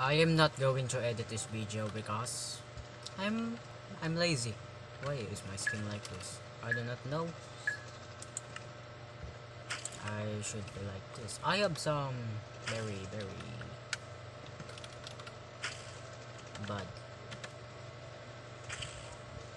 I am not going to edit this video because I'm I'm lazy. Why is my skin like this? I do not know. I should be like this. I have some very very bad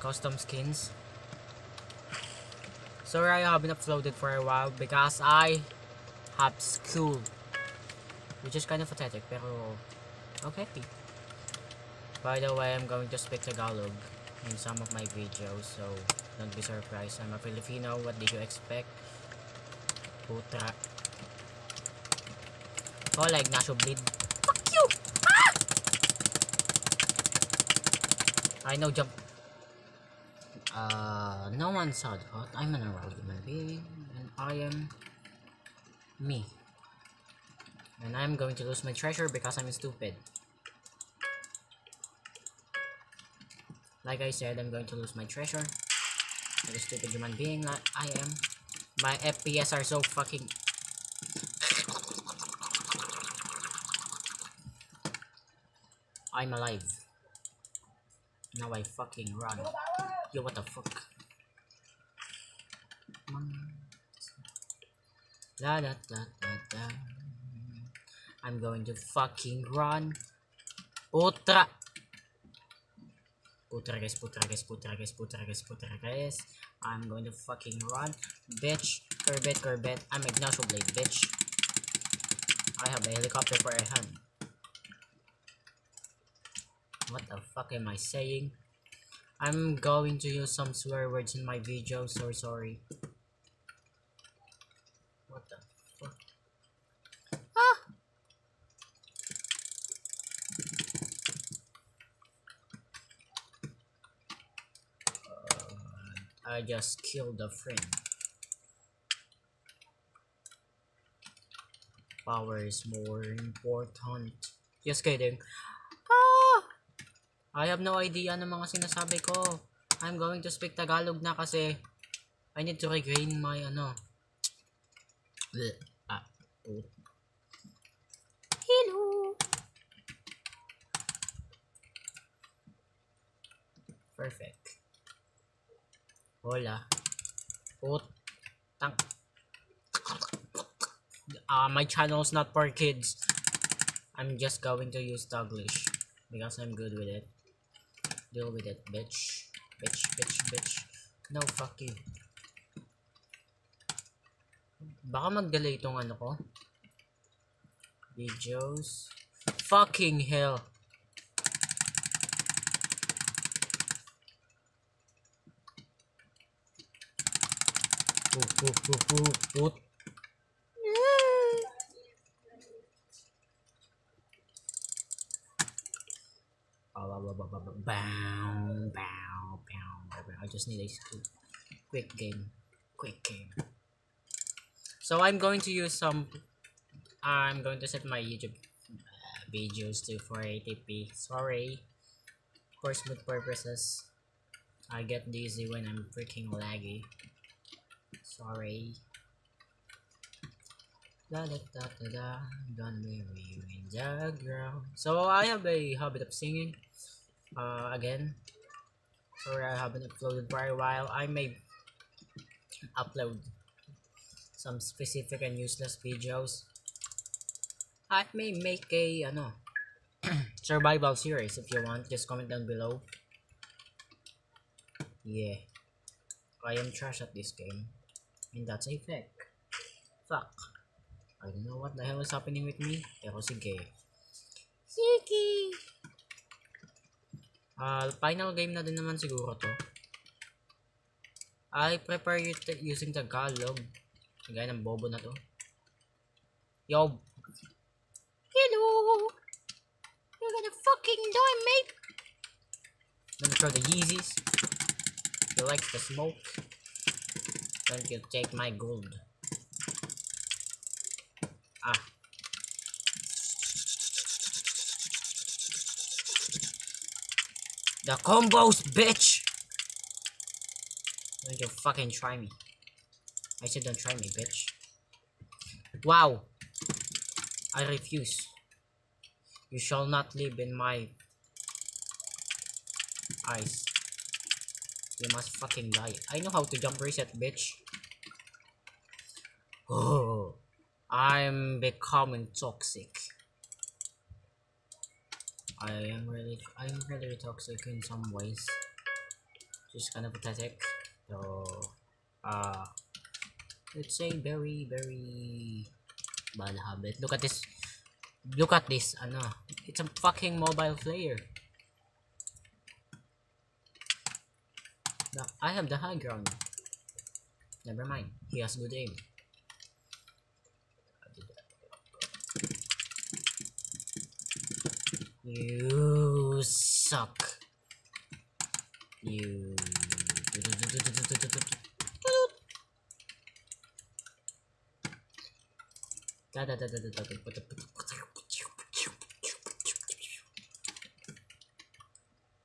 custom skins. Sorry I haven't uploaded for a while because I have school which is kind of pathetic pero okay. By the way I'm going to speak Tagalog in some of my videos so don't be surprised. I'm a Filipino. What did you expect? Putra oh like Nasho bleed. Fuck you! Ah! I know jump. Uh no one saw that I'm an aroused human being and I am me. And I'm going to lose my treasure because I'm stupid like I said I'm going to lose my treasure. Like a stupid human being that I am. My FPS are so fucking I'm alive. Now I fucking run. Yo what the fuck? Da da da da da. I'm going to fucking run. Putra Putra guys, putra guys, putra guys, putra guys, putra guys. I'm going to fucking run. Bitch, Corbett, Corbett. I'm Ignacio Blade, bitch. I have a helicopter for a hand. What the fuck am I saying? I'm going to use some swear words in my video, so sorry. I just killed a friend. Power is more important. Just kidding. Ah! I have no idea ng mga sinasabi ko. I'm going to speak Tagalog na kasi I need to regain my ano. Bleh. Ah. Oh. Hello. Perfect. Hola. Put. Tang. Ah, my channel is not for kids. I'm just going to use Taglish because I'm good with it. Deal with it, bitch. Bitch, bitch, bitch. No, fuck you. Baka magdelay itong ano ko. Videos. Fucking hell. Bow, bow. I just need a quick game. Quick game. So I'm going to use some. I'm going to set my YouTube videos to 480p. Sorry. For smooth purposes. I get dizzy when I'm freaking laggy. Sorry. Da da da da da. You in the ground. So I have a habit of singing uh, again. Sorry I haven't uploaded for a while. I may upload some specific and useless videos. I may make a ano survival series if you want. Just comment down below. Yeah. I am trash at this game. And that's a fact. Fuck. I don't know what the hell is happening with me. Pero sige. Sige! Uh, final game na din naman siguro to. I prefer using Tagalog. Gaya ng bobo na to. Yo! Hello! You're gonna fucking die, mate! Let me throw the Yeezys. You like the smoke? Don't you take my gold. Ah. The combos, bitch! Don't you fucking try me. I said don't try me, bitch. Wow. I refuse. You shall not live in my eyes. You must fucking die. I know how to jump reset, bitch. Oh, I'm becoming toxic. I am really, I'm really toxic in some ways. Just kind of pathetic. So, uh, it's a very, very bad habit. Look at this. Look at this. Ano, it's a fucking mobile player. The- I have the high ground. Never mind. He has good aim. You suck. You.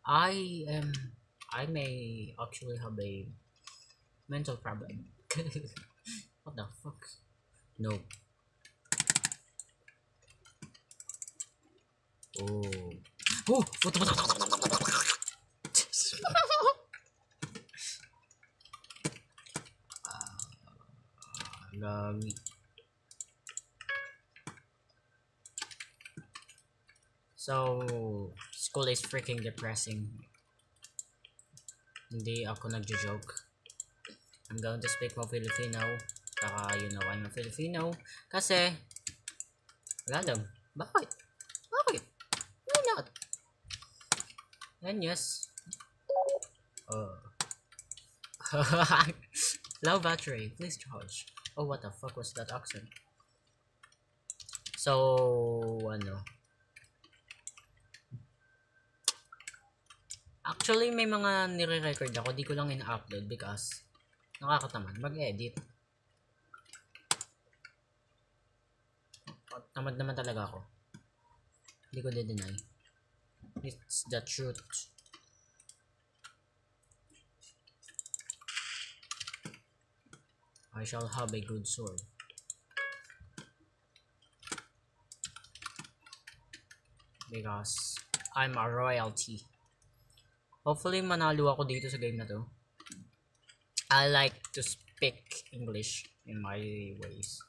I am. I may actually have a mental problem. what the fuck? No. Oh. Oh! What the Gagi. So, school is freaking depressing. Hindi ako nagjo-joke. I'm going to speak more Filipino. Saka, you know, I'm a Filipino. Kasi, wala lang. Bakit? And yes. Oh. Low battery. Please charge. Oh, what the fuck was that accent? So, ano. Actually, may mga nire-record ako. Di ko lang ina-upload because nakakatamad mag-edit. Tamad naman talaga ako. Hindi ko de-deny. It's the truth. I shall have a good sword. Because I'm a royalty. Hopefully manalo ako dito sa game na to. I like to speak English in my ways.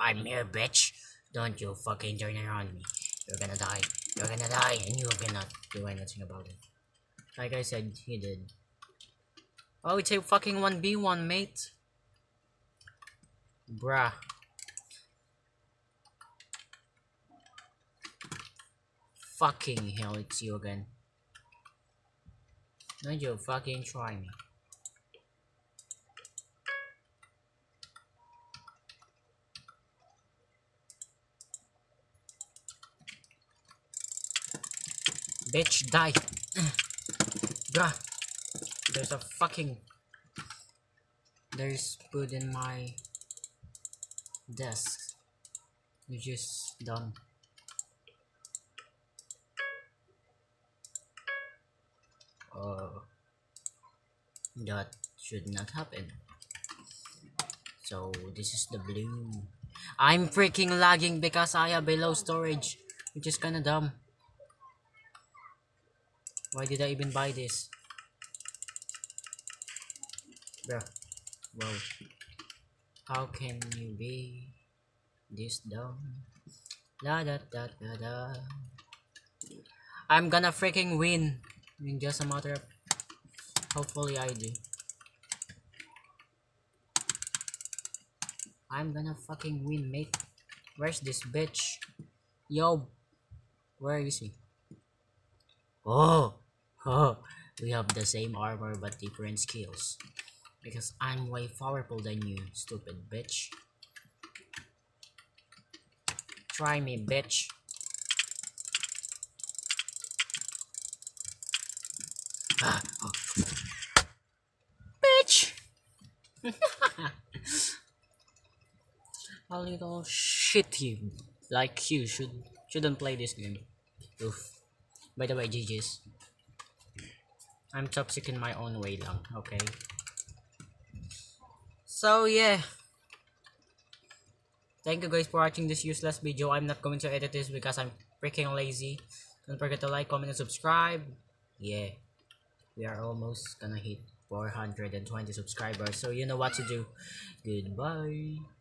I'm here, bitch. Don't you fucking turn around me. You're gonna die. You're gonna die, and you cannot do anything about it. Like I said, he did. Oh, it's a fucking 1v1, mate. Bruh. Fucking hell, it's you again. Don't you fucking try me. Bitch, die. Bruh. There's a fucking... There's food in my desk. Which is dumb. Oh. That should not happen. So, this is the blue. I'm freaking lagging because I have a low storage. Which is kinda dumb. Why did I even buy this? Bruh. Wow. How can you be this dumb? La da da da da. I'm gonna freaking win. In just a matter of hopefully I do. I'm gonna fucking win, mate. Where's this bitch? Yo, where is he? Oh, oh, we have the same armor but different skills. Because I'm way powerful than you, stupid bitch. Try me, bitch. Bitch! A little shit you like you should shouldn't play this game. Oof. By the way, GG's. I'm toxic in my own way lang, okay? So yeah. thank you guys for watching this useless video. I'm not going to edit this because I'm freaking lazy. Don't forget to like, comment, and subscribe. Yeah, we are almost gonna hit 420 subscribers. So you know what to do. Goodbye.